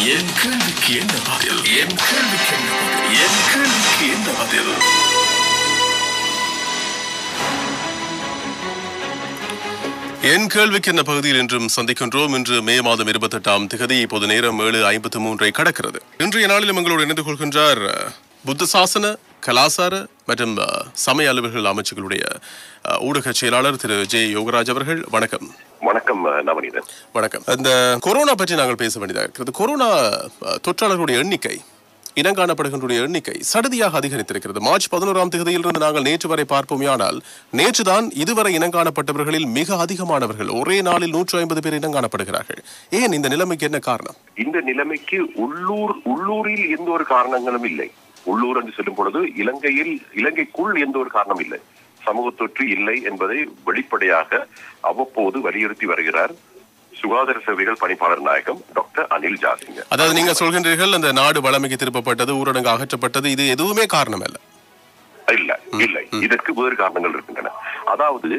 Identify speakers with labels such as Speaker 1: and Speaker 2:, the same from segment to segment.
Speaker 1: என் கேள்விக்கு என்ன பதில் என் கேள்விக்கு என்ன பதில் என் கேள்விக்கு என்ன பதில்
Speaker 2: என் கேள்விக்கு என்ன பகுதியில் இன்றும் சந்திக்கின்றோம் இன்று மே மாதம் இருபத்தி எட்டாம் திகதி இப்போது நேரம் ஏழு ஐம்பத்தி மூன்றை கடக்கிறது. இன்றைய நாளிலும் எங்களோடு இணைந்து கொள்கின்றார் புத்த சாசன கலாசார மற்றும் சமய அலுவல்கள் அமைச்சுகளுடைய ஊடக செயலாளர் திரு. ஜே. யோகராஜ் அவர்கள் வணக்கம்.
Speaker 3: வணக்கம் நவநீதன்.
Speaker 2: வணக்கம். இந்த கொரோனா பற்றி நாங்கள் பேச வேண்டியதாக இருக்கிறது. கொரோனா தொற்றாளர்களுடைய எண்ணிக்கை இனங்காணப்படுகின்ற எண்ணிக்கை சடுதியாக அதிகரித்திருக்கிறது. மார்ச் பதினோராம் தேதியிலிருந்து நாங்கள் நேற்று வரை பார்ப்போமேயானால் நேற்றுதான் இதுவரை இனங்காணப்பட்டவர்களில் மிக அதிகமானவர்கள் ஒரே நாளில் நூற்று ஐம்பது பேர் இனங்காணப்படுகிறார்கள் ஏன் இந்த நிலைமைக்கு என்ன காரணம்?
Speaker 3: இந்த நிலைமைக்கு உள்ளூர் உள்ளூரில் எந்த ஒரு காரணங்களும் இல்லை. உள்ளூர் என்று செல்லும் பொழுது இலங்கையில் இலங்கைக்குள் எந்த ஒரு காரணம் இல்லை. சமூக தொற்று இல்லை என்பதை வெளிப்படையாக அவ்வப்போது வலியுறுத்தி வருகிறார் சுகாதார சேவைகள் பணிப்பாளர் நாயகம் டாக்டர் அனில் ஜாசிங்க.
Speaker 2: அதாவது நீங்க சொல்கின்றீர்கள் அந்த நாடு வளமைக்கு திருப்பப்பட்டது ஊரடங்கு அகற்றப்பட்டது இது எதுவுமே காரணம் அல்ல
Speaker 3: இல்ல இல்லை. இதற்கு வேறு காரணங்கள் இருக்கின்றன. அதாவது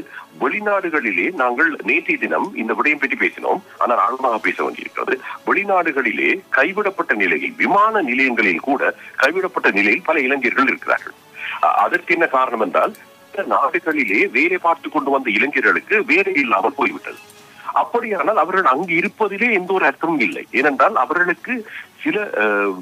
Speaker 3: வெளிநாடுகளிலே நாங்கள் நேற்றைய தினம் இந்த விடயம் பற்றி பேசினோம். ஆனால் ஆழமாக பேச வேண்டியிருக்கிறது. வெளிநாடுகளிலே கைவிடப்பட்ட நிலையில் விமான நிலையங்களில் கூட கைவிடப்பட்ட நிலையில் பல இளைஞர்கள் இருக்கிறார்கள். அதற்கு என்ன காரணம் என்றால் நாடுகளிலே வேலை பார்த்து கொண்டு வந்த இளைஞர்களுக்கு வேலை இல்லாமல் போய்விட்டது. அப்படியானால் அவர்கள் அங்கு இருப்பதிலே எந்த ஒரு அர்த்தமும் இல்லை. ஏனென்றால் அவர்களுக்கு சில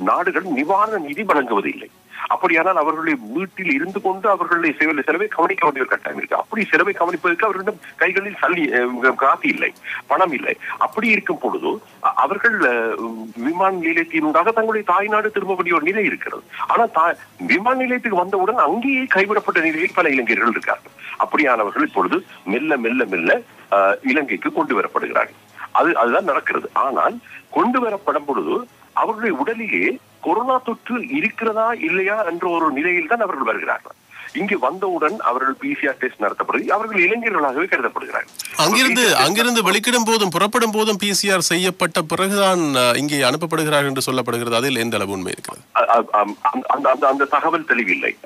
Speaker 3: நாடுகள் நிவாரண நிதி வழங்குவதில்லை. அப்படியானால் அவர்களுடைய வீட்டில் இருந்து கொண்டு அவர்களுடைய செலவை செலவை கவனிக்க வேண்டிய ஒரு கட்டாயம் இருக்கு. அப்படி செலவை கவனிப்பதற்கு அவர்களிடம் கைகளில் சல்லி காசு இல்லை பணம் இல்லை. அப்படி இருக்கும் பொழுது அவர்கள் விமான நிலையத்தினூடாக தங்களுடைய தாய்நாடு திரும்ப வேண்டிய ஒரு நிலை இருக்கிறது. ஆனால் தா- விமான நிலையத்துக்கு வந்தவுடன் அங்கேயே கைவிடப்பட்ட நிலையில் பல இளைஞர்கள் இருக்கார்கள். அப்படியானவர்கள் இப்பொழுது மெல்ல மெல்ல மெல்ல இலங்கைக்கு கொண்டு வரப்படுகிறார்கள். அது அதுதான் நடக்கிறது. ஆனால் கொண்டு வரப்படும் பொழுது அவர்களுடைய உடலிலே கொரோனா தொற்று இருக்கிறதா இல்லையா என்ற ஒரு நிலையில் தான் அவர்கள் வருகிறார்கள். இங்கு வந்தவுடன் அவர்கள் பிசிஆர் டெஸ்ட் நடத்தப்படுது அவர்கள் இளைஞர்களாகவே கருதப்படுகிறார்கள்.
Speaker 2: அங்கிருந்து அங்கிருந்து வெளிக்கிடும் போதும் புறப்படும் போதும் பிசிஆர் செய்யப்பட்ட பிறகுதான் இங்கே அனுப்பப்படுகிறார் என்று சொல்லப்படுகிறது. அதில் எந்த அளவு உண்மை இருக்கிறது?
Speaker 3: அந்த- அந்த- தகவல் தெளிவில்லை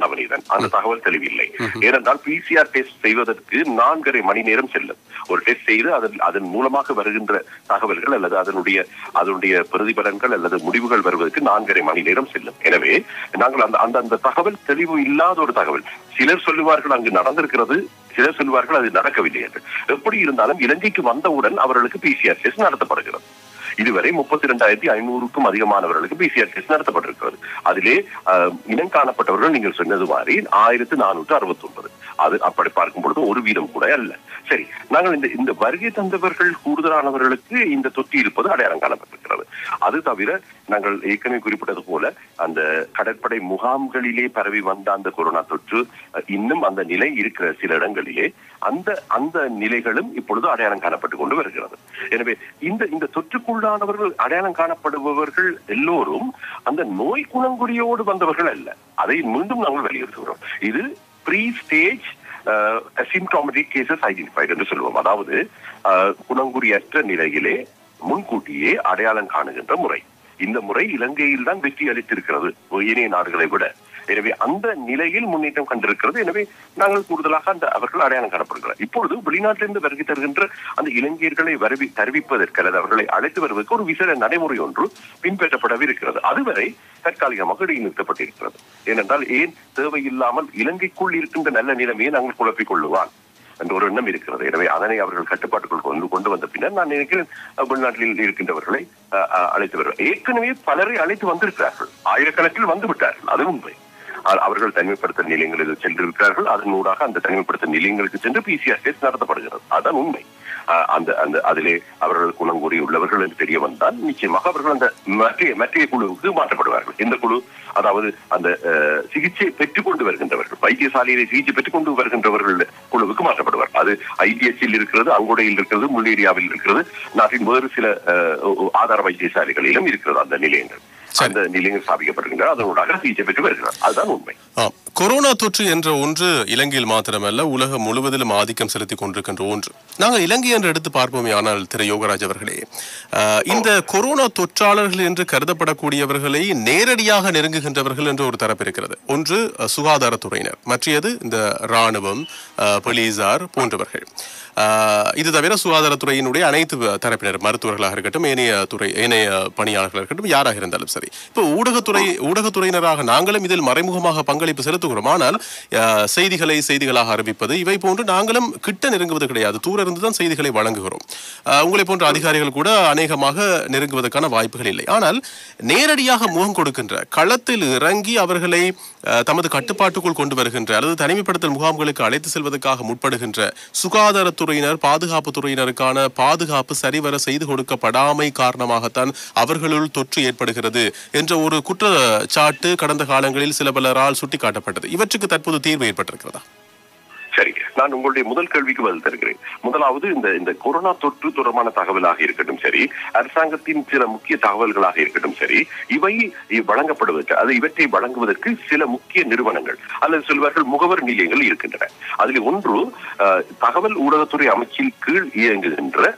Speaker 3: நவநீதன். அந்த தகவல் தெளிவில்லை. ஏனென்றால் பிசிஆர் டெஸ்ட் செய்வதற்கு நான்கரை மணி நேரம் செல்லும். ஒரு டெஸ்ட் செய்து அதன் அதன் மூலமாக வருகின்ற தகவல்கள் அல்லது அதனுடைய அதனுடைய பிரதிபலன்கள் அல்லது முடிவுகள் வருவதற்கு நான்கரை மணி நேரம் செல்லும். எனவே நாங்கள் அந்த அந்த அந்த தகவல் தெளிவு இல்லாத ஒரு தகவல். சிலர் சொல்லுவார்கள் அங்கு நடந்திருக்கிறது. சிலர் சொல்லுவார்கள் அது நடக்கவில்லை என்று. எப்படி இருந்தாலும் இலங்கைக்கு வந்தவுடன் அவர்களுக்கு பிசிஆர் டெஸ்ட் நடத்தப்படுகிறது. இதுவரை முப்பத்தி இரண்டாயிரத்தி ஐநூறுக்கும் அதிகமானவர்களுக்கு பிசிஆர் டெஸ்ட் நடத்தப்பட்டிருக்கிறது. அதிலே இனம் காணப்பட்டவர்கள் நீங்கள் சொன்னது மாதிரி ஆயிரத்தி நானூற்று அறுபத்தி ஒன்பது அது அப்படி பார்க்கும் பொழுது ஒரு வீதம் கூட அல்ல. சரி நாங்கள் இந்த இந்த வருகை தந்தவர்கள் கூடுதலானவர்களுக்கு இந்த தொற்று இருப்பது அடையாளம் காணப்பட்டிருக்கிறது. அது தவிர நாங்கள் ஏற்கனவே குறிப்பிட்டது போல அந்த கடற்படை முகாம்களிலே பரவி வந்த அந்த கொரோனா தொற்று இன்னும் அந்த நிலை இருக்கிற சில இடங்களிலே அந்த அந்த நிலைகளும் இப்பொழுது அடையாளம் காணப்பட்டு கொண்டு வருகிறது. எனவே இந்த இந்த தொற்றுக்குள்ளானவர்கள் அடையாளம் காணப்படுபவர்கள் எல்லோரும் அந்த நோய் குணங்குறியோடு வந்தவர்கள் அல்ல. அதை மீண்டும் நாங்கள் வலியுறுத்துகிறோம். இது pre stage asymptomatic cases identified என்று சொல்லுவோம். அதாவது குணங்குடியற்ற குணங்குறியற்ற நிலையிலே முன்கூட்டியே அடையாளம் காணுகின்ற முறை. இந்த முறை இலங்கையில் தான் வெற்றி அளித்திருக்கிறது ஏனைய நாடுகளை விட. எனவே அந்த நிலையில் முன்னேற்றம் கண்டிருக்கிறது. எனவே நாங்கள் கூடுதலாக அந்த அவர்கள் அடையாளம் காணப்படுகிறார். இப்பொழுது வெளிநாட்டிலிருந்து வருகை தருகின்ற அந்த இளைஞர்களை வரவி தருவிப்பதற்கு அல்லது அவர்களை அழைத்து வருவதற்கு ஒரு விசேட நடைமுறை ஒன்று பின்பற்றப்படவிருக்கிறது அதுவரை தற்காலிகமாக இடைநிறுத்தப்பட்டிருக்கிறது. ஏனென்றால் ஏன் தேவையில்லாமல் இலங்கைக்குள் இருக்கின்ற நல்ல நிலைமையை நாங்கள் குழப்பிக் கொள்ளுவான் என்ற ஒரு எண்ணம் இருக்கிறது. எனவே அதனை அவர்கள் கட்டுப்பாட்டுக்குள் கொண்டு கொண்டு வந்த பின்னர் நான் நினைக்கிறேன் உள்நாட்டில் வெளிநாட்டில் இருக்கின்றவர்களை அழைத்து வருவார் ஏற்கனவே பலரை அழைத்து வந்திருக்கிறார்கள். ஆயிரக்கணக்கில் வந்து விட்டார்கள். அது உண்மை. அவர்கள் தனிமைப்படுத்தல் நிலையங்களுக்கு சென்றிருக்கிறார்கள். அதன் ஊடாக அந்த தனிமைப்படுத்தல் நிலையங்களுக்கு சென்று பிசிஆர் டெஸ்ட் நடத்தப்படுகிறது. அதான் உண்மை. அந்த அந்த அதிலே அவர்கள் குணம் கூறியுள்ளவர்கள் என்று தெரிய வந்தால் நிச்சயமாக அவர்கள் அந்த மற்றைய மற்றைய குழுவுக்கு மாற்றப்படுவார்கள். இந்த குழு? அதாவது அந்த சிகிச்சை பெற்றுக் கொண்டு வருகின்றவர்கள் வைத்தியசாலையிலே சிகிச்சை பெற்றுக் கொண்டு வருகின்றவர்கள் குழுவுக்கு மாற்றப்படுவார் அது ஐடிஎஸ்சில் இருக்கிறது அங்குடையில் இருக்கிறது முள்ளேரியாவில் இருக்கிறது நாட்டின் வேறு சில ஆதார வைத்தியசாலைகளிலும் இருக்கிறது அந்த நிலையங்கள். அந்த நிலையங்கள் ஸ்தாபிக்கப்படுகின்றன. அதனூடாக சிகிச்சை பெற்று வருகிறார். அதுதான் உண்மை.
Speaker 2: கொரோனா தொற்று என்ற ஒன்று இலங்கையில் மாத்திரமல்ல உலகம் முழுவதிலும் ஆதிக்கம் செலுத்திக் கொண்டிருக்கின்ற ஒன்று. நாங்கள் இலங்கை என்று எடுத்து பார்ப்போமே ஆனால் திரு யோகராஜ் அவர்களே. இந்த கொரோனா தொற்றாளர்கள் என்று கருதப்படக்கூடியவர்களை நேரடியாக நெருங்குகின்றவர்கள் என்று ஒரு தரப்பு இருக்கிறது. ஒன்று சுகாதாரத்துறையினர். மற்றையது இந்த ராணுவம் அஹ், போலீசார் போன்றவர்கள். இது தவிர சுகாதாரத்துறையினுடைய அனைத்து தரப்பினர் மருத்துவர்களாக இருக்கட்டும் ஏனைய துறை ஏனைய பணியாளர்களாக இருக்கட்டும் யாராக இருந்தாலும் சரி. இப்போ ஊடகத்துறை ஊடகத்துறையினராக நாங்களும் இதில் மறைமுகமாக பங்களிப்பு செலுத்துகிறோம். ஆனால் செய்திகளை செய்திகளாக அறிவிப்பது இவை போன்று நாங்களும் கிட்ட நெருங்குவது கிடையாது. தூர இருந்து தான் செய்திகளை வழங்குகிறோம். உங்களை போன்ற அதிகாரிகள் கூட அநேகமாக நெருங்குவதற்கான வாய்ப்புகள் இல்லை. ஆனால் நேரடியாக முகம் கொடுக்கின்ற களத்தில் இறங்கி அவர்களை தமது கட்டுப்பாட்டுக்குள் கொண்டு வருகின்ற அல்லது தனிமைப்படுத்தல் முகாம்களுக்கு அழைத்து செல்வதற்காக முற்படுகின்ற சுகாதாரத்துறையினர் பாதுகாப்பு துறையினருக்கான பாதுகாப்பு சரிவர செய்து கொடுக்கப்படாமை காரணமாகத்தான் அவர்களுள் தொற்று ஏற்படுகிறது. என்ற ஒரு குற்றச்சாட்டு கடந்த காலங்களில் சில பலரால் சுட்டிக்காட்டப்பட்டது. இவற்றுக்கு தற்போது தீர்வு ஏற்பட்டிருக்கிறதா?
Speaker 3: சரி நான் உங்களுடைய முதல் கேள்விக்கு பதில் தருகிறேன். முதலாவது இந்த இந்த கொரோனா தொற்று தொடர்பான தகவலாக இருக்கட்டும் சரி அரசாங்கத்தின் சில முக்கிய தகவல்களாக இருக்கட்டும் சரி இவை வழங்கப்படுவதற்கு அது இவற்றை வழங்குவதற்கு சில முக்கிய நிறுவனங்கள் அல்லது சொல்வார்கள் முகவர் நிலையங்கள் இருக்கின்றன. அதில் ஒன்று தகவல் ஊடகத்துறை அமைச்சின் கீழ் இயங்குகின்ற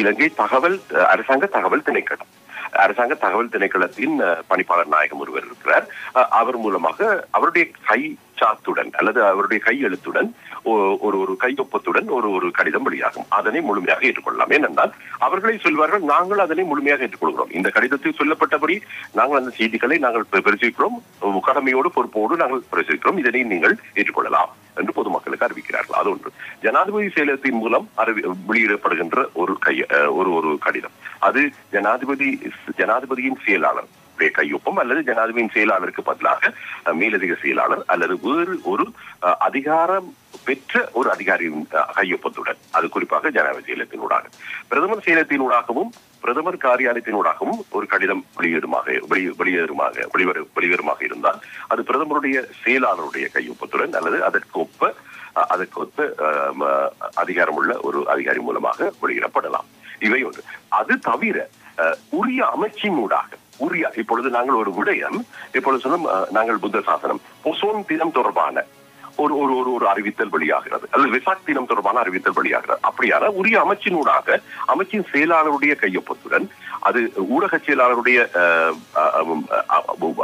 Speaker 3: இலங்கை தகவல் அரசாங்க தகவல் திணைக்களம். அரசாங்க தகவல் திணைக்களத்தின் பணிப்பாளர் நாயகம் ஒருவர் இருக்கிறார். அவர் மூலமாக அவருடைய கை சாத்துடன் அல்லது அவருடைய கையெழுத்துடன் ஒரு ஒரு கையொப்பத்துடன் ஒரு ஒரு கடிதம் வெளியாகும். அதனை முழுமையாக ஏற்றுக்கொள்ளலாம். ஏனென்றால் அவர்களை சொல்வார்கள் நாங்கள் அதனை முழுமையாக ஏற்றுக்கொள்கிறோம். இந்த கடிதத்தில் சொல்லப்பட்டபடி நாங்கள் அந்த செய்திகளை நாங்கள் பெ- பிரசுரிக்கிறோம் கடமையோடு பொறுப்போடு நாங்கள் பிரசுரிக்கிறோம் இதனை நீங்கள் ஏற்றுக்கொள்ளலாம் என்று பொதுமக்களுக்கு அறிவிக்கிறார்கள். அது ஒன்று. ஜனாதிபதி செயலகத்தின் மூலம் அறிவி வெளியிடப்படுகின்ற ஒரு கை அஹ், ஒரு ஒரு கடிதம். அது ஜனாதிபதி ஜனாதிபதியின் செயலாளர். உடைய கையொப்பம் அல்லது ஜனாதிபதியின் செயலாளருக்கு பதிலாக மேலதிக செயலாளர் அல்லது வேறு ஒரு அதிகாரம் பெற்ற ஒரு அதிகாரியின் கையொப்பத்துடன் அது குறிப்பாக ஜனாதிபதி செயலத்தினூடாக பிரதமர் செயலத்தினூடாகவும் பிரதமர் காரியாலயத்தினூடாகவும் ஒரு கடிதம் வெளியிடுமாக வெளி- வெளியேறுமாக வெளிவர வெளிவருமாக இருந்தால் அது பிரதமருடைய செயலாளருடைய கையொப்பத்துடன் அல்லது அதற்கு ஒப்ப அதற்கு ஒத்த அதிகாரமுள்ள ஒரு அதிகாரி மூலமாக வெளியிடப்படலாம். இவை ஒன்று. அது தவிர அஹ், உரிய அமைச்சினூடாக உரிய. இப்பொழுது நாங்கள் ஒரு விடயம். இப்பொழுது சொன்னோம் அஹ், நாங்கள் புத்த சாசனம். பொசோன் தினம் தொடர்பான ஒரு ஒரு ஒரு ஒரு அறிவித்தல் வெளியாகிறது. அல்லது விசாக் தினம் தொடர்பான அறிவித்தல் வெளியாகிறது. அப்படியான உரிய அமைச்சினூடாக அமைச்சின் செயலாளருடைய கையொப்பத்துடன் அது ஊடக செயலாளருடைய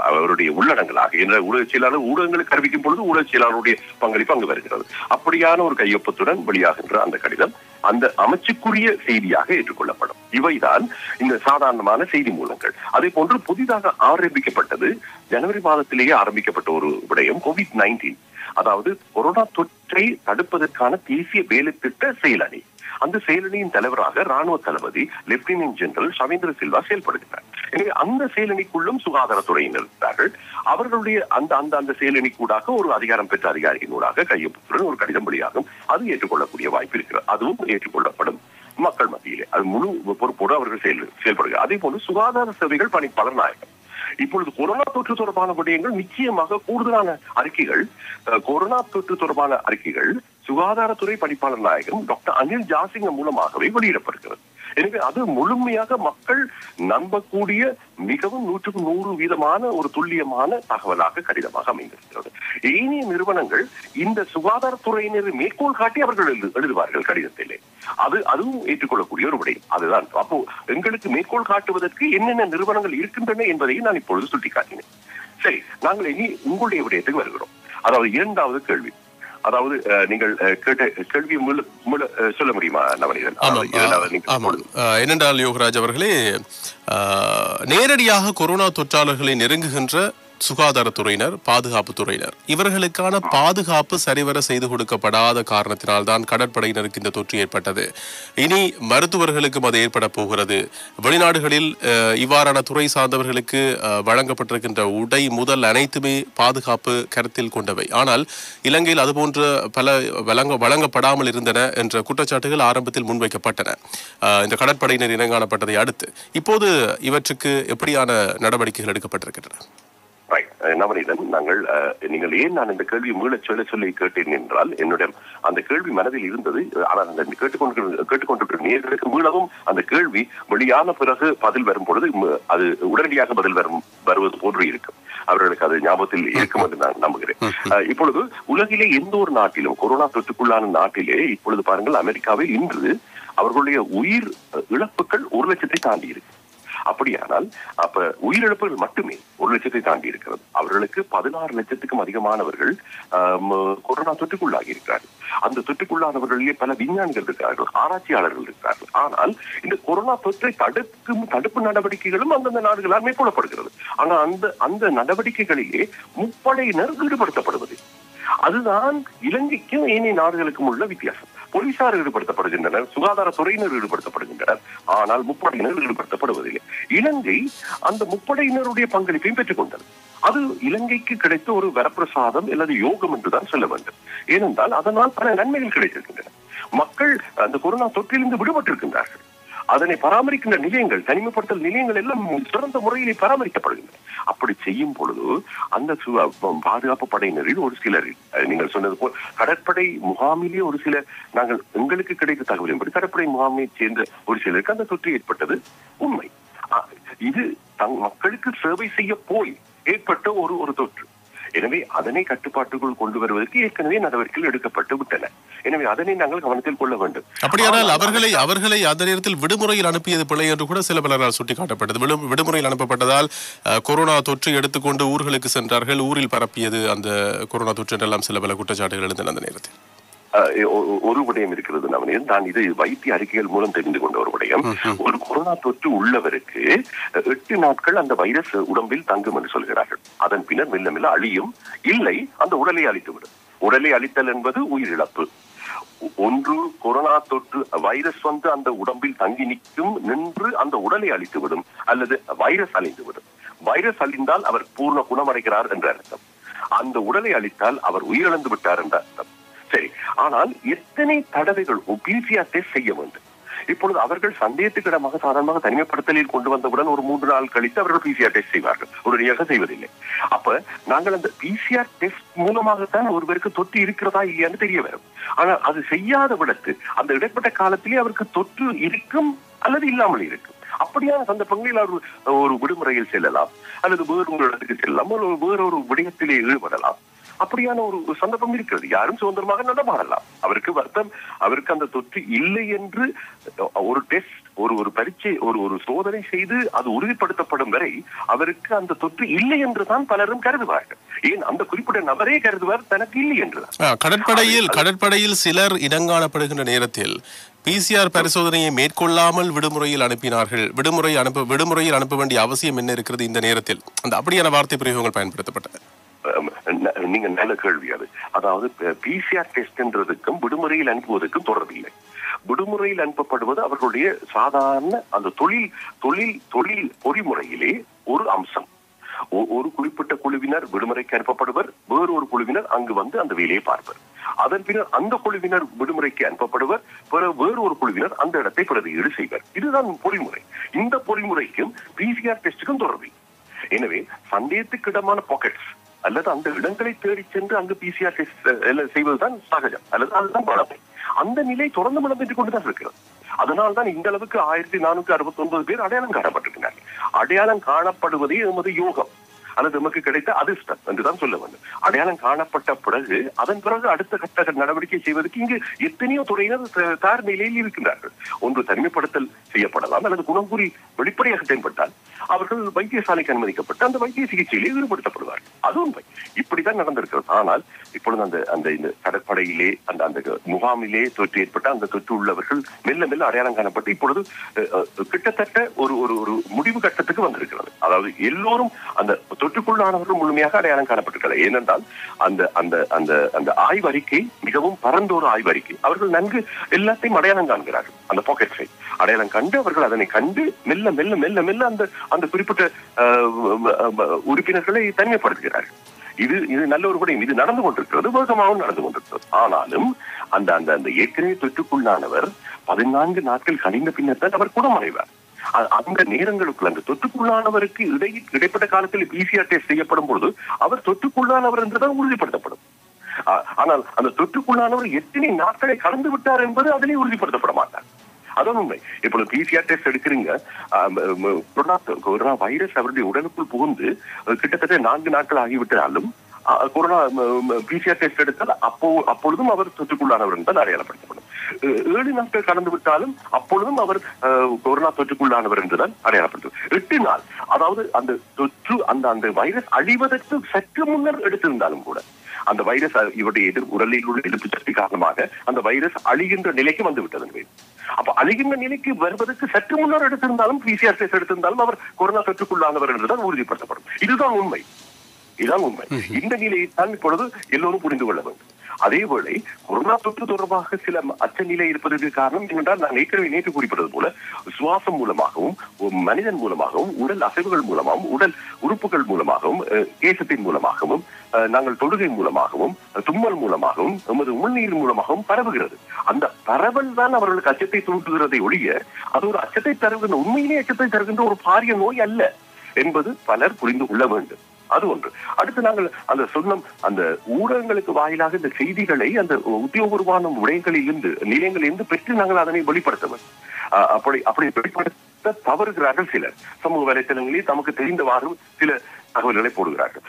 Speaker 3: அவருடைய உள்ளடங்களாக என்ற ஊடக செயலாளர் ஊடகங்களுக்கு அறிவிக்கும் பொழுது ஊடக செயலாளருடைய பங்களிப்பு அங்கு வருகிறது. அப்படியான ஒரு கையொப்பத்துடன் வெளியாகின்ற அந்த கடிதம் அந்த அமைச்சுக்குரிய செய்தியாக ஏற்றுக்கொள்ளப்படும். இவைதான் இந்த சாதாரணமான செய்தி மூலங்கள். அதே போன்று புதிதாக ஆரம்பிக்கப்பட்டது ஜனவரி மாதத்திலேயே ஆரம்பிக்கப்பட்ட ஒரு விடயம் கோவிட் நைன்டீன் அதாவது கொரோனா தொற்றை தடுப்பதற்கான தேசிய வேலைத்திட்ட செயலணி. அந்த செயலணியின் தலைவராக ராணுவ தளபதி லெப்டினன்ட் ஜெனரல் சவேந்திர சில்வா செயல்படுகிறார். எனவே அந்த செயலணிக்குள்ளும் சுகாதாரத்துறையினர் இருந்தார்கள் அவர்களுடைய அந்த அந்த அந்த செயலணிக்கூடாக ஒரு அதிகாரம் பெற்ற அதிகாரியினூடாக கையொப்பத்துடன் ஒரு கடிதம் வெளியாகும். அது ஏற்றுக்கொள்ளக்கூடிய வாய்ப்பு இருக்கிறது. அதுவும் ஏற்றுக்கொள்ளப்படும் மக்கள் மத்தியிலே. அது முழு பொறுப்போடு அவர்கள் செயல் செயல்படுகிறார். அதே போன்று சுகாதார சேவைகள் பணி பலனாயிரம் இப்பொழுது கொரோனா தொற்று தொடர்பான விடயங்கள் நிச்சயமாக கூடுதலான அறிக்கைகள் கொரோனா தொற்று தொடர்பான அறிக்கைகள் சுகாதாரத்துறை பணிப்பாளர் நாயகம் டாக்டர் அனில் ஜாசிங்க மூலமாகவே வெளியிடப்படுகிறது. எனவே அது முழுமையாக மக்கள் நம்பக்கூடிய மிகவும் நூற்றுக்கு நூறு வீதமான ஒரு துல்லியமான தகவலாக கடிதமாக அமைந்திருக்கிறது. ஏனைய நிறுவனங்கள் இந்த சுகாதாரத்துறையினரை மேற்கோள் காட்டி அவர்கள் எழுது- எழுதுவார்கள் கடிதத்திலே. அது அதுவும் ஏற்றுக்கொள்ளக்கூடிய ஒரு விடயம். அதுதான். அப்போ எங்களுக்கு மேற்கோள் காட்டுவதற்கு என்னென்ன நிறுவனங்கள் இருக்கின்றன என்பதையும் நான் இப்பொழுது சுட்டிக்காட்டினேன். சரி நாங்கள் இனி உங்களுடைய விடயத்துக்கு வருகிறோம். அதாவது இரண்டாவது கேள்வி. அதாவது நீங்கள் கேட்ட கேள்வி சொல்ல முடியுமா நவநீதன்?
Speaker 2: என்னென்றால் யோகராஜ் அவர்களே நேரடியாக கொரோனா தொற்றாளர்களை நெருங்குகின்ற சுகாதாரத்துறையினர் பாதுகாப்பு துறையினர் இவர்களுக்கான பாதுகாப்பு சரிவர செய்து கொடுக்கப்படாத காரணத்தினால்தான் கடற்படையினருக்கு இந்த தொற்று ஏற்பட்டது. இனி மருத்துவர்களுக்கும் அது ஏற்பட போகிறது. வெளிநாடுகளில் இவ்வாறான துறை சார்ந்தவர்களுக்கு வழங்கப்பட்டிருக்கின்ற உடை முதல் அனைத்துமே பாதுகாப்பு கருத்தில் கொண்டவை. ஆனால் இலங்கையில் அதுபோன்ற பல வழங்க வழங்கப்படாமல் இருந்தன என்ற குற்றச்சாட்டுகள் ஆரம்பத்தில் முன்வைக்கப்பட்டன. இந்த கடற்படையினர் இனங்காணப்பட்டதை அடுத்து. இப்போது இவற்றுக்கு எப்படியான நடவடிக்கைகள் எடுக்கப்பட்டிருக்கின்றன?
Speaker 3: நவனிதன் நாங்கள் நீங்கள் ஏன் நான் இந்த கேள்வி மீளச் சொல்ல சொல்லி கேட்டேன் என்றால் என்னுடைய அந்த கேள்வி மனதில் இருந்தது ஆனால் அந்த கேட்டுக்கொண்டு கேட்டுக்கொண்டிருக்கிற நேர்களுக்கு மீளவும் அந்த கேள்வி வெளியான பிறகு பதில் வரும் பொழுது அது உடனடியாக பதில் வரும் வருவது போன்று இருக்கும். அவர்களுக்கு அது ஞாபகத்தில் இருக்கும் என்று நான் நம்புகிறேன். இப்பொழுது உலகிலே எந்த ஒரு நாட்டிலும் கொரோனா தொற்றுக்குள்ளான நாட்டிலே இப்பொழுது பாருங்கள் அமெரிக்காவில் இன்று அவர்களுடைய உயிர் இழப்புகள் ஒரு லட்சத்தை தாண்டி இருக்கு. அப்படியானால் அப்ப உயிரிழப்புகள் மட்டுமே ஒரு லட்சத்தை தாண்டி இருக்கிறது. அவர்களுக்கு பதினாறு லட்சத்துக்கும் அதிகமானவர்கள் கொரோனா தொற்றுக்குள்ளாகி இருக்கிறார்கள். அந்த தொற்றுக்குள்ளானவர்களிலே பல விஞ்ஞானிகள் இருக்கிறார்கள் ஆராய்ச்சியாளர்கள் இருக்கிறார்கள். ஆனால் இந்த கொரோனா தொற்றை தடுக்கும் தடுப்பு நடவடிக்கைகளும் அந்தந்த நாடுகளால் மேற்கொள்ளப்படுகிறது. ஆனால் அந்த அந்த நடவடிக்கைகளிலே முப்படையினர் ஈடுபடுத்தப்படுவது அதுதான் இலங்கைக்கும் ஏனைய நாடுகளுக்கும் உள்ள வித்தியாசம். போலீசார் ஈடுபடுத்தப்படுகின்றனர் சுகாதாரத்துறையினர் ஈடுபடுத்தப்படுகின்றனர் ஆனால் முப்படையினர் ஈடுபடுத்தப்படுவதில்லை. இலங்கை அந்த முப்படையினருடைய பங்களிப்பையும் பெற்றுக் கொண்டது. அது இலங்கைக்கு கிடைத்த ஒரு வரப்பிரசாதம் அல்லது யோகம் என்றுதான் சொல்ல வேண்டும். ஏனென்றால் அதனால் பல நன்மைகள் கிடைத்திருக்கின்றன. மக்கள் அந்த கொரோனா தொற்றிலிருந்து விடுபட்டிருக்கின்றார்கள். அதனை பராமரிக்கின்ற நிலையங்கள் தனிமைப்படுத்தல் நிலையங்கள் எல்லாம் சிறந்த முறையிலே பராமரிக்கப்படுகின்றன. அப்படி செய்யும் பொழுது அந்த பாதுகாப்பு படையினரில் ஒரு சிலர் நீங்கள் சொன்னது போல் கடற்படை முகாமிலே ஒரு சில நாங்கள் எங்களுக்கு கிடைத்த தகவலின்படி கடற்படை முகாமைச் சேர்ந்த ஒரு சிலருக்கு அந்த தொற்று ஏற்பட்டது. உண்மை. இது தங் மக்களுக்கு சேவை செய்ய போய் ஏற்பட்ட ஒரு ஒரு தொற்று. எனவே அதனை கட்டுப்பாட்டுக்குள் கொண்டு வருவதற்கு ஏற்கனவே நடவடிக்கைகள் எடுக்கப்பட்டு விட்டன. எனவே அதனை நாங்கள் கவனத்தில் கொள்ள வேண்டும்.
Speaker 2: அப்படியானால் அவர்களை அவர்களை அந்த நேரத்தில் விடுமுறையில் அனுப்பியது பிழை என்று கூட சில பலரால் சுட்டிக்காட்டப்பட்டது. விடு- விடுமுறையில் அனுப்பப்பட்டதால் கொரோனா தொற்று எடுத்துக்கொண்டு ஊர்களுக்கு சென்றார்கள். ஊரில் பரப்பியது அந்த கொரோனா தொற்று என்றெல்லாம் சில பல குற்றச்சாட்டுகள் எழுந்தன அந்த நேரத்தில்.
Speaker 3: ஒரு விடயம் இருக்கிறது நவனே நான் இது வைத்திய அறிக்கைகள் மூலம் தெரிந்து கொண்ட ஒரு விடயம். ஒரு கொரோனா தொற்று உள்ளவருக்கு எட்டு நாட்கள் அந்த வைரஸ் உடம்பில் தங்கும் என்று சொல்கிறார்கள். அதன் பின்னர் மெல்ல மெல்ல அழியும். இல்லை அந்த உடலை அழித்துவிடும். உடலை அழித்தல் என்பது உயிரிழப்பு. ஒன்று கொரோனா தொற்று வைரஸ் வந்து அந்த உடம்பில் தங்கி நிற்கும் நின்று அந்த உடலை அழித்துவிடும் அல்லது வைரஸ் அழிந்துவிடும். வைரஸ் அழிந்தால் அவர் பூர்ண குணமடைகிறார் என்ற அர்த்தம். அந்த உடலை அழித்தால் அவர் உயிரிழந்து விட்டார் என்ற அர்த்தம். சரி ஆனால் எத்தனை தடவைகள் பிசிஆர் டெஸ்ட் செய்ய வேண்டும்? இப்பொழுது அவர்கள் சந்தேகத்துக்கிடமாக சாதாரணமாக தனிமைப்படுத்தலில் கொண்டு வந்தவுடன் ஒரு மூன்று நாள் கழித்து அவர்கள் பிசிஆர் டெஸ்ட் செய்வார்கள். உடனடியாக செய்வதில்லை. அப்ப நாங்கள் அந்த பிசிஆர் டெஸ்ட் மூலமாகத்தான் ஒருவருக்கு தொற்று இருக்கிறதா இல்லையான்னு தெரிய வரும். ஆனால் அது செய்யாத விடத்து அந்த இடைப்பட்ட காலத்திலே அவருக்கு தொற்று இருக்கும் அல்லது இல்லாமல் இருக்கும். அப்படியான சந்தர்ப்பங்களில் அவர் ஒரு விடுமுறையில் செல்லலாம். அல்லது வேறு ஒரு இடத்துக்கு செல்லலாம். அல்லது வேறொரு விடயத்திலே ஈடுபடலாம். அப்படியான ஒரு சந்தர்ப்பம் இருக்கிறது. யாரும் சுதந்திரமாக நடமாடலாம். அவருக்கு வருத்தம் அவருக்கு அந்த தொற்று இல்லை என்று ஒரு டெஸ்ட் ஒரு ஒரு பரீட்சை ஒரு ஒரு சோதனை செய்து அது உறுதிப்படுத்தப்படும் வரை அவருக்கு அந்த தொற்று இல்லை என்றுதான் பலரும் கருதுவார்கள். ஏன்? அந்த குறிப்பிட்ட நபரே கருதுவார் தனக்கு இல்லை என்றுதான்
Speaker 2: கடற்படையில் கடற்படையில் சிலர் இடங்காணப்படுகின்ற நேரத்தில் பிசிஆர் பரிசோதனையை மேற்கொள்ளாமல் விடுமுறையில் அனுப்பினார்கள். விடுமுறை அனுப்ப விடுமுறையில் அனுப்ப வேண்டிய அவசியம் என்ன இருக்கிறது இந்த நேரத்தில்? அந்த அப்படியான வார்த்தை பிரயோகங்கள் பயன்படுத்தப்பட்டன.
Speaker 3: நீங்க நல்ல கேள்வி அது. அதாவது பிசிஆர் டெஸ்ட்ன்றதுக்கும் விடுமுறையில் அனுப்புவதற்கும் தொடர்பில்லை விடுமுறையில் அனுப்பப்படுவது அவர்களுடைய சாதாரண அந்த தொழில் தொழில் தொழில் பொறிமுறையிலே ஒரு அம்சம். ஒரு குறிப்பிட்ட குழுவினர் விடுமுறைக்கு அனுப்பப்படுவர் வேறு ஒரு குழுவினர் அங்கு வந்து அந்த வேலையை பார்ப்பர். அதன் பின்னர் அந்த குழுவினர் விடுமுறைக்கு அனுப்பப்படுவர் பிற வேறு ஒரு குழுவினர் அந்த இடத்தை பிரதியீடு செய்வர். இதுதான் பொறிமுறை. இந்த பொறிமுறைக்கும் பிசிஆர் டெஸ்டுக்கும் தொடர்பு எனவே சந்தேகத்துக்கிடமான பாக்கெட்ஸ் அல்லது அந்த இடங்களை தேடி சென்று அங்கு பிசிஆர் டெஸ்ட் செய்வதுதான் சகஜம். அல்லது அதுதான் வளமை. அந்த நிலை தொடர்ந்து நடைபெற்றுக் கொண்டுதான் இருக்கிறது. அதனால் தான் இந்த அளவுக்கு ஆயிரத்தி நானூற்றி அறுபத்தி ஒன்பது பேர் அடையாளம் காணப்பட்டிருக்கிறார்கள். அடையாளம் காணப்படுவதே எமது யோகம். அல்லது நமக்கு கிடைத்த அதிர்ஷ்டம் என்றுதான் சொல்ல வேண்டும் அடையாளம் காணப்பட்ட பிறகு அதன் பிறகு அடுத்த கட்ட நடவடிக்கை செய்வதற்கு இங்கு எத்தனையோ துறையினர் த- தயார் நிலையில் இருக்கின்றார்கள். ஒன்று தனிமைப்படுத்தல் செய்யப்படலாம் அல்லது குணங்குறி வெளிப்படையாக தென்பட்டால் அவர்கள் வைத்தியசாலைக்கு அனுமதிக்கப்பட்டு அந்த வைத்திய சிகிச்சையிலே ஈடுபடுத்தப்படுவார்கள். அது உண்மை. இப்படிதான் நடந்திருக்கிறது. ஆனால் இப்பொழுது அந்த அந்த இந்த கடற்படையிலே அந்த அந்த முகாமிலே தொற்று ஏற்பட்ட அந்த தொற்று உள்ளவர்கள் மெல்ல மெல்ல அடையாளம் காணப்பட்டு இப்பொழுது கிட்டத்தட்ட ஒரு ஒரு ஒரு முடிவு கட்டத்துக்கு வந்திருக்கிறது. அதாவது எல்லோரும் அந்த தொற்றுக்குள்ளானவர்கள் முழுமையாக அடையாளம் காணப்பட்டிருக்கிறது. ஏனென்றால் அந்த அந்த அந்த அந்த ஆய்வறிக்கை மிகவும் பரந்த ஒரு ஆய்வறிக்கை. அவர்கள் நன்கு எல்லாத்தையும் அடையாளம் காண்கிறார்கள். அந்த பாக்கெட்ஸை அடையாளம் கண்டு அவர்கள் அதனை கண்டு மெல்ல மெல்ல மெல்ல மெல்ல அந்த அந்த குறிப்பிட்ட உறுப்பினர்களை தனிமைப்படுத்துகிறார்கள். இது இது நல்ல ஒரு விடயம். இது நடந்து கொண்டிருக்கிறது. வேகமாகவும் நடந்து கொண்டிருக்கிறது. ஆனாலும் அந்த அந்த அந்த ஏற்கனவே தொற்றுக்குள்ளானவர் பதினான்கு நாட்கள் கழிந்த பின்னர் தான் அவர் குணமடைவார். அந்த நேரங்களுக்குள் அந்த தொற்றுக்குள்ளானவருக்கு இடையில் இடைப்பட்ட காலத்தில் பிசிஆர் டெஸ்ட் செய்யப்படும் பொழுது அவர் தொற்றுக்குள்ளானவர் என்றுதான் உறுதிப்படுத்தப்படும். ஆனால் அந்த தொற்றுக்குள்ளானவர் எத்தனை நாட்களை கடந்து விட்டார் என்பது அதிலே உறுதிப்படுத்தப்பட மாட்டார். அதான் உண்மை. இப்பொழுது பிசிஆர் டெஸ்ட் எடுக்கிறீங்க கொரோனா வைரஸ் அவருடைய உடலுக்குள் புகுந்து கிட்டத்தட்ட நான்கு நாட்கள் ஆகிவிட்டாலும் அஹ், கொரோனா பிசிஆர் டெஸ்ட் எடுத்தால் அப்போ அப்பொழுதும் அவர் தொற்றுக்குள்ளானவர் என்றால் அடையாளப்படுத்தப்படும். ஏழு நாட்கள் கடந்து விட்டாலும் அப்பொழுதும் அவர் கொரோனா தொற்றுக்குள்ளானவர் என்றுதான் அடையாளப்படுத்தும் எட்டு நாள் அதாவது அந்த தொற்று அந்த அந்த வைரஸ் அழிவதற்கு சற்று முன்னர் எடுத்திருந்தாலும் கூட அந்த வைரஸ் இவருடைய எதிர் உடலில் உள்ள எதிர்ப்பு சக்தி காரணமாக அந்த வைரஸ் அழிகின்ற நிலைக்கு வந்து விட்டது அப்ப அழிகின்ற நிலைக்கு வருவதற்கு சற்று முன்னர் எடுத்திருந்தாலும் பிசிஆர் டெஸ்ட் எடுத்திருந்தாலும் அவர் கொரோனா தொற்றுக்குள்ளானவர் என்றுதான் உறுதிப்படுத்தப்படும். இதுதான் உண்மை. இதுதான் உண்மை. இந்த நிலையை தான் இப்பொழுது எல்லோரும் புரிந்து கொள்ள வேண்டும். அதேவேளை கொரோனா தொற்று தொடர்பாக சில அச்ச நிலை இருப்பதற்கு காரணம் என்றால் நான் ஏற்கனவே நேற்று குறிப்பிட்டது போல சுவாசம் மூலமாகவும் மனிதன் மூலமாகவும் உடல் அசைவுகள் மூலமாகவும் உடல் உறுப்புகள் மூலமாகவும் அஹ், கேசத்தின் மூலமாகவும் நாங்கள் தொடுகை மூலமாகவும் தும்மல் மூலமாகவும் நமது உள்நீர் மூலமாகவும் பரவுகிறது. அந்த பரவல் தான் அவர்களுக்கு அச்சத்தை தூண்டுகிறதை ஒழிய அது ஒரு அச்சத்தை தருகின்ற உண்மையிலே அச்சத்தை தருகின்ற ஒரு பாரிய நோய் அல்ல என்பது பலர் புரிந்து கொள்ள வேண்டும். அது ஒன்று. அடுத்து நாங்கள் அந்த சொன்னம் அந்த ஊடகங்களுக்கு வாயிலாக இந்த செய்திகளை அந்த உத்தியோகபூர்வமான விடயங்களிலிருந்து நிலையங்களிலிருந்து பெற்று நாங்கள் அதனை வெளிப்படுத்த வேண்டும். அப்படி அப்படி வெளிப்படுத்த தவறுகிறார்கள் சிலர். சமூக வலைத்தளங்களில் தமக்கு தெரிந்தவாறு சில தகவல்களை போடுகிறார்கள்.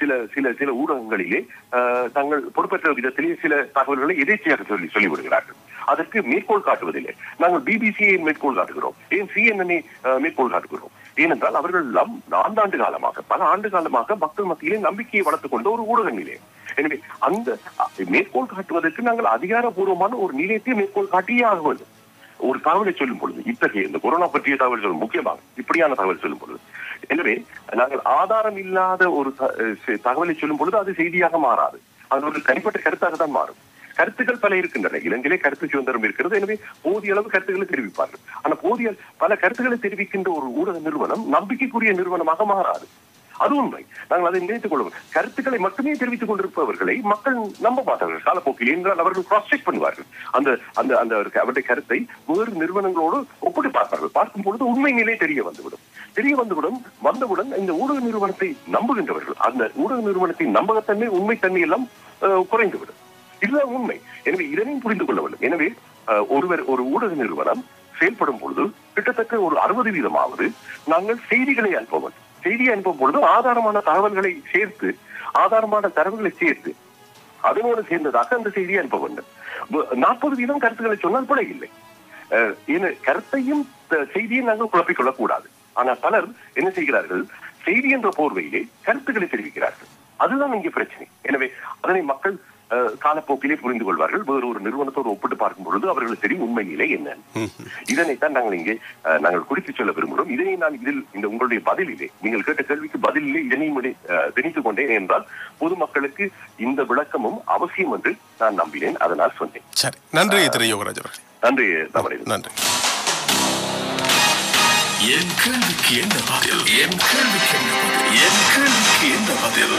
Speaker 3: சில சில சில ஊடகங்களிலே தங்கள் பொறுப்பற்ற விதத்திலே சில தகவல்களை எதேச்சையாக சொல்லி சொல்லிவிடுகிறார்கள். அதற்கு மேற்கோள் காட்டுவதில்லை. நாங்கள் பிபிசியை மேற்கோள் காட்டுகிறோம். ஏன் சிஎன்என்ஐ மேற்கோள் காட்டுகிறோம். ஏனென்றால் அவர்கள் எல்லாம் நான்காண்டு காலமாக பல ஆண்டு காலமாக மக்கள் மத்தியிலே நம்பிக்கையை வளர்த்துக் கொண்ட ஒரு ஊடக நிலையம் எனவே அந்த மேற்கோள் காட்டுவதற்கு நாங்கள் அதிகாரபூர்வமான ஒரு நிலையத்தை மேற்கோள் காட்டியே ஆக வேண்டும் ஒரு தகவலை சொல்லும் பொழுது இத்தகைய இந்த கொரோனா பற்றிய தகவல் சொல்லும் முக்கியமாக இப்படியான தகவல் சொல்லும் பொழுது. எனவே நாங்கள் ஆதாரம் இல்லாத ஒரு தகவலை சொல்லும் பொழுது அது செய்தியாக மாறாது. அது ஒரு தனிப்பட்ட கருத்தாக தான் மாறும். கருத்துக்கள் பல இருக்கின்றன. இலங்கையிலே கருத்து சுதந்திரம் இருக்கிறது. எனவே போதிய அளவு கருத்துக்களை தெரிவிப்பார்கள். ஆனா போதிய பல கருத்துக்களை தெரிவிக்கின்ற ஒரு ஊடக நிறுவனம் நம்பிக்கைக்குரிய நிறுவனமாக மாறாது. அது உண்மை. நாங்கள் அதை நினைத்துக் கொள்வோம். கருத்துக்களை மட்டுமே தெரிவித்துக் கொண்டிருப்பவர்களை மக்கள் நம்ப மாட்டார்கள் காலப்போக்கில் என்றால் அவர்கள் கிராஸ் செக் பண்ணுவார்கள். அந்த அந்த அந்த அவருடைய கருத்தை வேறு நிறுவனங்களோடு ஒப்பிட்டு பார்ப்பார்கள். பார்க்கும் பொழுது உண்மை நிலை தெரிய வந்துவிடும். தெரிய வந்துவிடும். வந்தவுடன் இந்த ஊடக நிறுவனத்தை நம்புகின்றவர்கள். அந்த ஊடக நிறுவனத்தின் நம்பகத்தன்மை உண்மைத்தன்மை எல்லாம் அஹ், குறைந்துவிடும். இதுதான் உண்மை. எனவே இதனையும் புரிந்து கொள்ள வேண்டும். எனவே ஒருவர் ஒரு ஊடக நிறுவனம் செயல்படும் பொழுது கிட்டத்தட்ட ஒரு அறுபது வீதமாவது நாங்கள் செய்திகளை அனுப்ப வேண்டும் செய்தியை அனுப்பும் பொழுது ஆதாரமான தகவல்களை சேர்த்து ஆதாரமான தரவுகளை சேர்த்து அதனோடு சேர்ந்ததாக அந்த செய்தியை அனுப்ப வேண்டும். நாற்பது வீதம் கருத்துக்களை சொன்னால் பிழை இல்லை. கருத்தையும் செய்தியை நாங்கள் குழப்பிக் கொள்ளக்கூடாது. ஆனால் பலர் என்ன செய்கிறார்கள்? செய்தி என்ற போர்வையிலே கருத்துக்களை தெரிவிக்கிறார்கள். அதுதான் இங்கே பிரச்சனை. எனவே அதனை மக்கள் காலப்போக்கிலே புரிந்து கொள்வார்கள். வேறு ஒரு நிறுவனத்தோடு ஒப்பிட்டு பார்க்கும் பொழுது அவர்களுக்கு தெரியும் உண்மை நிலை என்ன. இதனைத்தான் நாங்கள் இங்கே நாங்கள் குறித்து சொல்ல விரும்புகிறோம். இதனை நான் இதில் இந்த உங்களுடைய பதிலிலே நீங்கள் கேட்ட கேள்விக்கு பதிலிலே இதனையும் திணித்துக் கொண்டேன் என்றால் பொதுமக்களுக்கு இந்த விளக்கமும் அவசியம் என்று நான் நம்பினேன். அதனால் சொன்னேன்.
Speaker 2: சரி. நன்றி திரு யோகராஜ்
Speaker 3: நன்றி தவறு
Speaker 2: நன்றி.
Speaker 1: என் கேள்விக்கு என்ன பதில்? என் கேள்விக்கு என்ன பதில்? என் கேள்விக்கு என்ன பதில்?